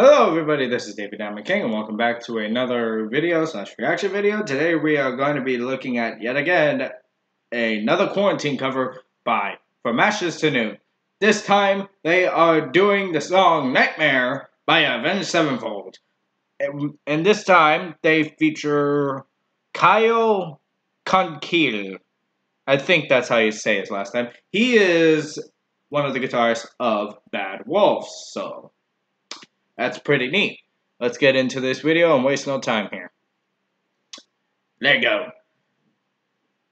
Hello everybody, this is David Diamond King and welcome back to another video slash reaction video. Today we are going to be looking at, yet again, another quarantine cover by From Ashes to New. This time, they are doing the song Nightmare by Avenged Sevenfold. And, and this time, they feature Kyle Konkiel. I think that's how you say his last name. He is one of the guitarists of Bad Wolves, so that's pretty neat. Let's get into this video and waste no time here. Let go.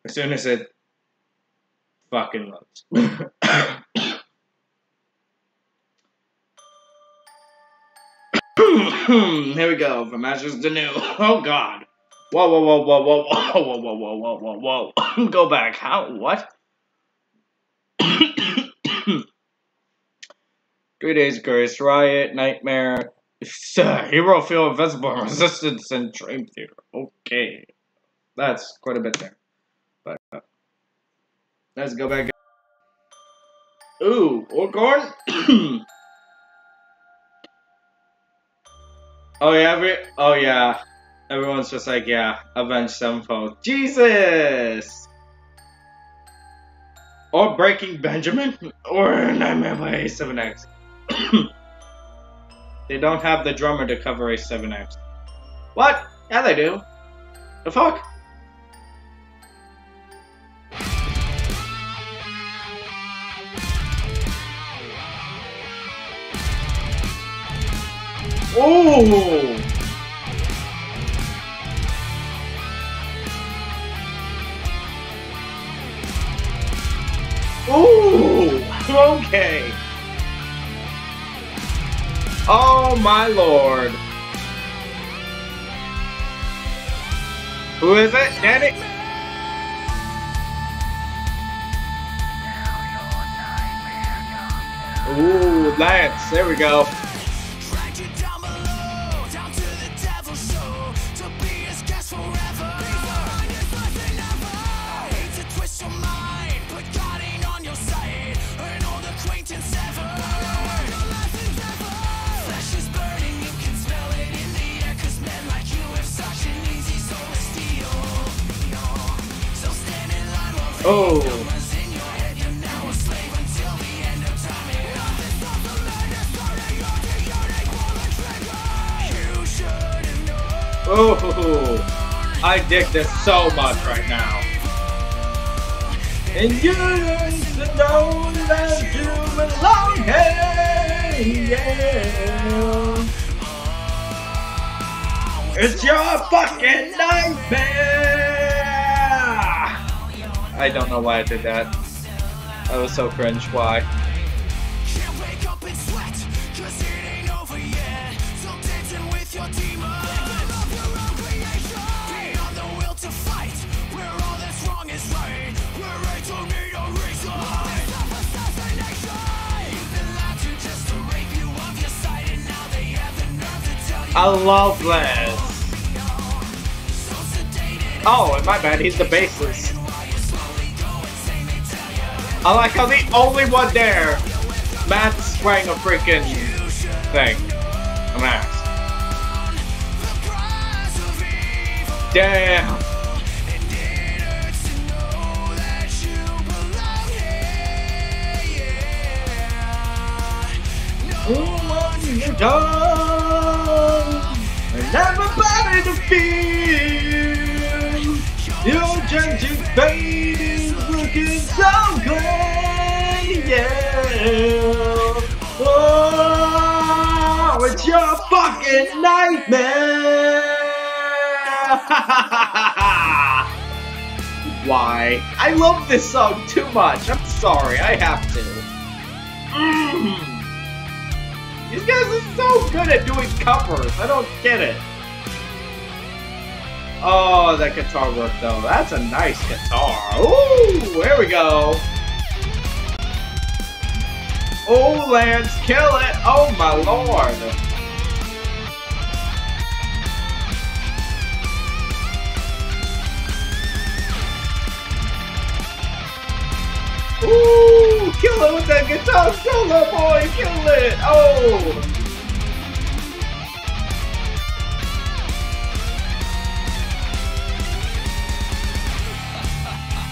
As soon as it fucking loads. Here we go. From Ashes to New. Oh god. Whoa, whoa, whoa, whoa, whoa, whoa, whoa, whoa, whoa, whoa, whoa, whoa. Go back. How? What? Three Days Grace, Riot, Nightmare, Hero Feel Invisible, Resistance, and Dream Theater. Okay. That's quite a bit there. But, uh, let's go back. Ooh, or Korn? oh yeah, every, oh yeah. Everyone's just like, yeah, Avenged Sevenfold. Jesus! Or Breaking Benjamin? Or Nightmare by A7X. they don't have the drummer to cover A7X. What? Yeah, they do. The fuck? Oh! Ooh! Okay. Oh my lord. Who is it? Danny? Ooh, Lance. There we go. Oh. Oh, I dig this so much right now. And you to know that you belong here, yeah. It's your fucking nightmare. I don't know why I did that. I was so cringe. Why? I love this. Oh, my bad, he's the bassist. I like how the only one there, Matt's wearing a freaking thing. A mask. Damn. When you're done, and everybody to feel face looking so good, yeah. Oh, it's your fucking nightmare. Why? I love this song too much. I'm sorry, I have to. Mm. These guys are so good at doing covers. I don't get it. Oh, that guitar work though. That's a nice guitar. Ooh, there we go. Oh, Lance, kill it. Oh, my lord. Ooh, kill it with that guitar solo, boy. Kill it. Oh.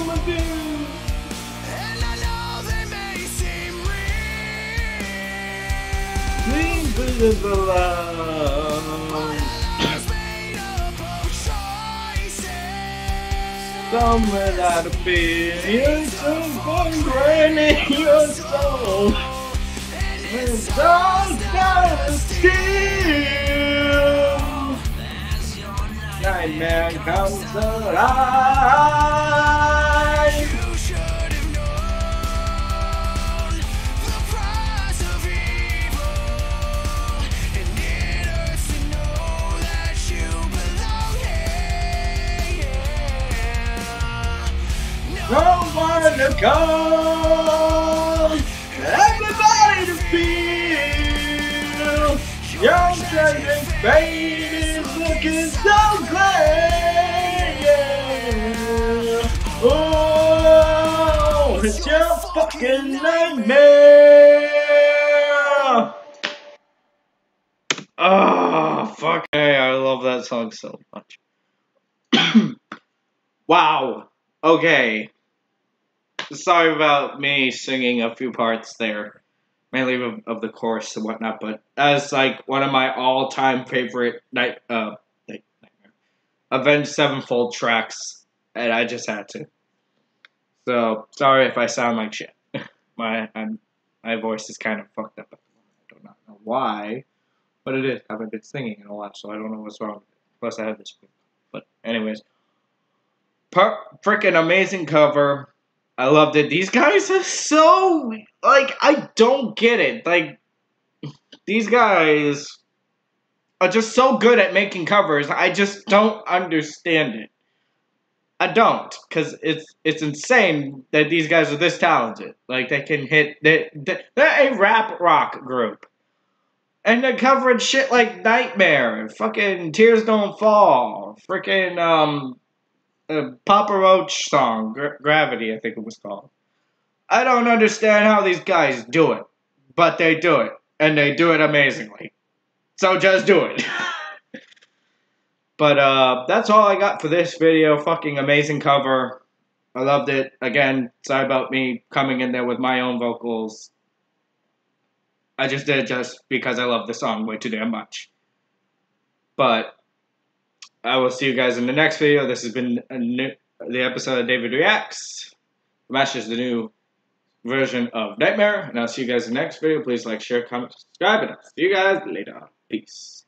from within. And I know they may seem real. Is the love. Lives made of choices. Some without a fear. You're so ingrained in your soul. And It's all down to. Nightmare comes alive. One to come. Everybody to feel. Young Dragon Fate is looking so great. Oh, it's your fucking nightmare. Oh, fuck. Hey, I love that song so much. wow. Okay. Sorry about me singing a few parts there, mainly of, of the chorus and whatnot, but that's like one of my all-time favorite night uh night, nightmare, Avenged Sevenfold tracks, and I just had to. So sorry if I sound like shit. my I'm, my voice is kind of fucked up. I do not know why, but it is. I haven't been singing in a while, so I don't know what's wrong. Plus, I have this. But anyways, per- freaking amazing cover. I loved it. These guys are so like I don't get it. Like these guys are just so good at making covers. I just don't understand it. I don't, cause it's it's insane that these guys are this talented. Like they can hit. They, they they're a rap rock group, and they're covering shit like Nightmare, fucking Tears Don't Fall, freaking um a Papa Roach song, Gra- Gravity, I think it was called. I don't understand how these guys do it, but they do it, and they do it amazingly. So just do it. but uh, that's all I got for this video. Fucking amazing cover. I loved it. Again, sorry about me coming in there with my own vocals. I just did it just because I love the song way too damn much. But I will see you guys in the next video. This has been new, the episode of David Reacts. Smash is the new version of Nightmare. And I'll see you guys in the next video. Please like, share, comment, subscribe, and I'll see you guys later. Peace.